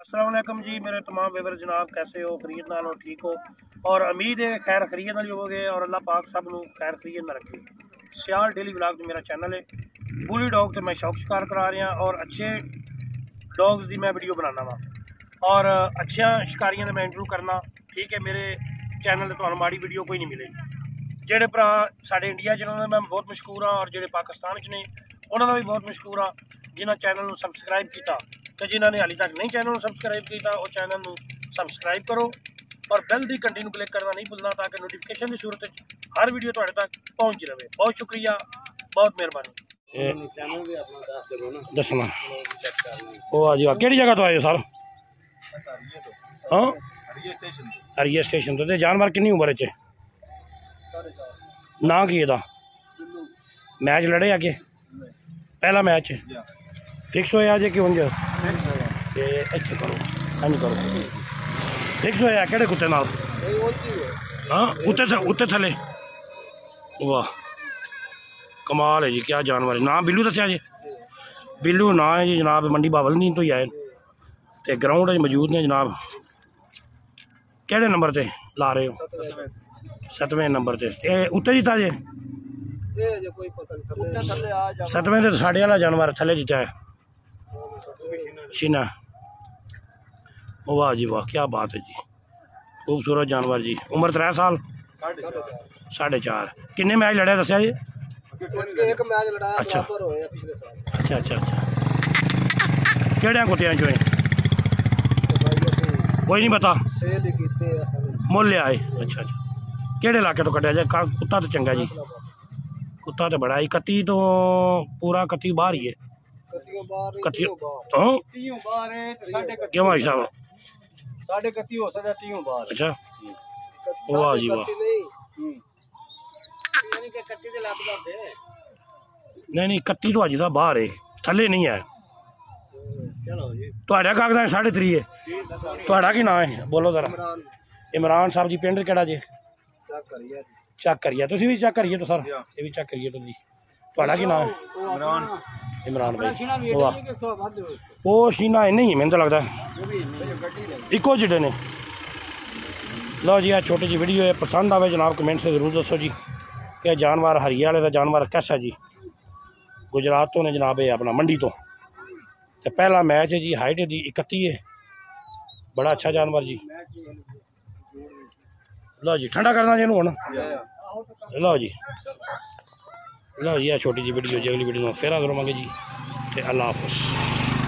असलम जी, मेरे तमाम वेवर जनाब, कैसे हो? खरीद नाल हो, ठीक हो? और उम्मीद है खैर खरीद ना नाल होवोगे और अल्लाह पाक सब लोग खैर खरीद ना रखे। सियाल डेली ब्लॉग तो मेरा चैनल है, बुली डॉग तो मैं शौक शिकार करा रहा और अच्छे डॉग्स की मैं वीडियो बनाना वा। और अच्छा शिकारियाँ का मैं इंटरव्यू करना, ठीक है? मेरे चैनल तो माड़ी वीडियो कोई नहीं मिलेगी। जोड़े भ्रा साढ़े इंडिया जिन्होंने मैं बहुत मशहूर हाँ और जो पाकिस्तान ने उन्होंने भी बहुत मशहूर हाँ जिन्होंने चैनल में सबसक्राइब किया ਚੈਨਲ ਨੂੰ ਸਬਸਕ੍ਰਾਈਬ ਕੀਤਾ ਤੇ ਜਿਨ੍ਹਾਂ ਨੇ ਹਾਲੇ ਤੱਕ ਨਹੀਂ ਚੈਨਲ ਨੂੰ ਸਬਸਕ੍ਰਾਈਬ ਕੀਤਾ ਉਹ ਚੈਨਲ ਨੂੰ ਸਬਸਕ੍ਰਾਈਬ ਕਰੋ ਔਰ ਬੈਲ ਦੀ ਘੰਟੀ ਨੂੰ ਕਲਿੱਕ ਕਰਨਾ ਨਹੀਂ ਭੁੱਲਣਾ ਤਾਂ ਕਿ ਨੋਟੀਫਿਕੇਸ਼ਨ ਦੀ ਸੂਰਤ ਵਿੱਚ ਹਰ ਵੀਡੀਓ ਤੁਹਾਡੇ ਤੱਕ ਪਹੁੰਚ ਰਹੇ ਬਹੁਤ ਸ਼ੁਕਰੀਆ ਬਹੁਤ ਮਿਹਰਬਾਨੀ ਚੈਨਲ ਵੀ ਆਪਣਾ ਦੱਸ ਦਿਓ ਨਾ ਦੱਸਣਾ ਚੈੱਕ ਕਰ ਲਈ ਉਹ ਆ ਜੀ ਆ ਕਿਹੜੀ ਜਗ੍ਹਾ ਤੋਂ ਆਏ ਹੋ ਸਰ ਹਰੀਏ ਤੋਂ ਹਾਂ ਹਰੀਏ ਸਟੇਸ਼ਨ ਤੋਂ ਹਰੀਏ ਸਟੇਸ਼ਨ ਤੋਂ ਤੇ ਜਾਨਵਰ ਕਿੰਨੀ ਉਮਰ 'ਚ ਸਾਰੇ ਚਾਰ ਨਾਂ ਕੀ ਇਹਦਾ ਕਿਲੋ ਮੈਚ ਲੜੇ ਅੱਗੇ ਪਹਿਲਾ ਮੈਚ ફિક્સ હોય આજે कि ಒಂದೇ ಏ ಹೆಚ್ಚು ಕರು ಹಣ್ಣು ಕರು ಫಿಕ್ಸ್ હોય ಕಡೆ ಕೂತೆ ನಾವು हाँ? उत्ते थे उत्ते थले वाह. कमाल है जी क्या जानवर है नाम बिल्लू दसिया जी? बिल्लू ना है जी जनाब. मंडी बाबल नहीं तो आए तो ग्राउंड मौजूद ने जनाब. केड़े नंबर से ला रहे हो? सतवें नंबर से उत्ते जीता जे? सतवें तो साढ़े वाला जानवर थले जीता है। शीना। वाह जी वाह क्या बात है जी। खूबसूरत जानवर जी। उम्र त्रै साल? साढ़े चार। किन्ने मैच लड़े दस जी? एक मैच लड़ा अच्छा।, अच्छा। अच्छा अच्छा अच्छा। केड़े कुत्तियाँ चो कोई नहीं पता। मुल आए। अच्छा अच्छा। केड़े इलाके तो कटिया जाए कुत्ता तो चंगा जी। कुत्ता तो बड़ा इकती तो पूरा कत्ती बाहर ही है ਕੱਟੀਆਂ ਬਾਹਰ ਸਾਡੇ ਕੱਟੀ ਕਿਵੇਂ ਥੱਲੇ ਨਹੀਂ ਹੈ। ਤੁਹਾਡਾ ਕਾਗਜ਼ਾਂ 3.5 ਹੈ ਤੁਹਾਡਾ ਕੀ ਨਾਂ ਹੈ ਬੋਲੋ ਜ਼ਰਾ। ਇਮਰਾਨ। ਸਾਹਿਬ ਜੀ ਪਿੰਡ ਕਿਹੜਾ ਜੇ? ਚੈੱਕ ਕਰੀਏ। ਚੈੱਕ ਕਰੀਏ। ਤੁਸੀਂ ਵੀ ਚੈੱਕ ਕਰੀਏ ਤੋ ਸਰ। ਇਹ ਵੀ ਚੈੱਕ ਕਰੀਏ ਤੁਸੀਂ। ਤੁਹਾਡਾ ਕੀ ਨਾਂ ਹੈ ਇਮਰਾਨ। ਇਮਰਾਨ ਭਾਈ ਵਾਹ ਉਹ ਸ਼ੀਨਾ ਇੰਨੇ ਹੀ ਮੈਨੂੰ ਤਾਂ ਲੱਗਦਾ। ਇੱਕੋ ਜਿਹੇ ਨੇ। ਲਓ ਜੀ ਆ ਛੋਟੀ ਜਿਹੀ ਵੀਡੀਓ ਹੈ ਪਸੰਦ ਆਵੇ ਜਨਾਬ ਕਮੈਂਟ ਸੇ ਜ਼ਰੂਰ ਦੱਸੋ ਜੀ। ਕਿ ਇਹ ਜਾਨਵਰ ਹਰੀਆ ਵਾਲੇ ਦਾ ਜਾਨਵਰ कैसा ਜੀ? ਗੁਜਰਾਤ ਤੋਂ ਨੇ ਜਨਾਬ ਇਹ ਆਪਣਾ ਮੰਡੀ ਤੋਂ। ਤੇ ਪਹਿਲਾ ਮੈਚ ਹੈ ਜੀ ਹਾਈਟ ਦੀ 31 ਹੈ ਬੜਾ ਅੱਛਾ ਜਾਨਵਰ ਜੀ। ਲਓ ਜੀ ਠੰਡਾ ਕਰਨਾ ਜੀ ਇਹਨੂੰ ਹੁਣ। ਲਓ ਜੀ। छोटी जी वीडियो जी अगली वीडियो में फिर हाजिर होवे जी। तो अल्लाह हाफ़